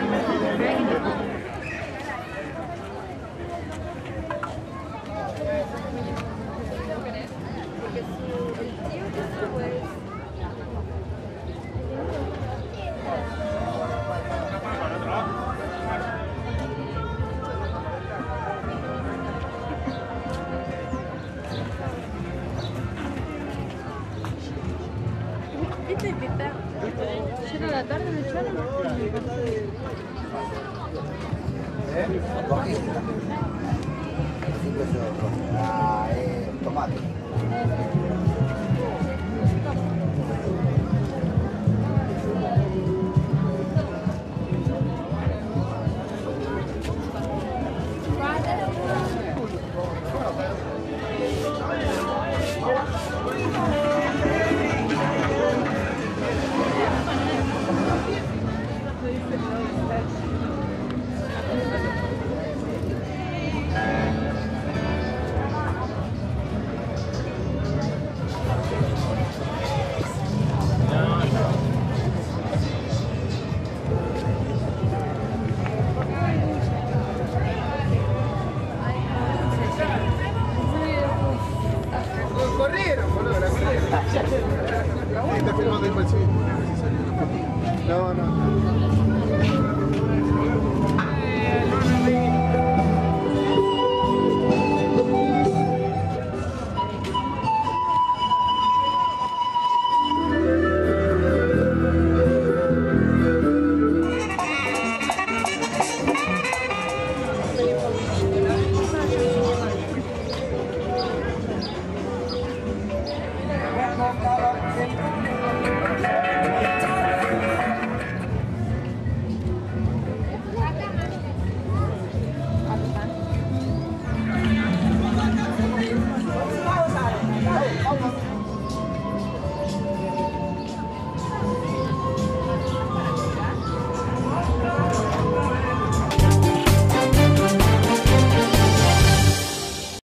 ¿Viste de la tarde me eh, tomate. працюють. Да, вона.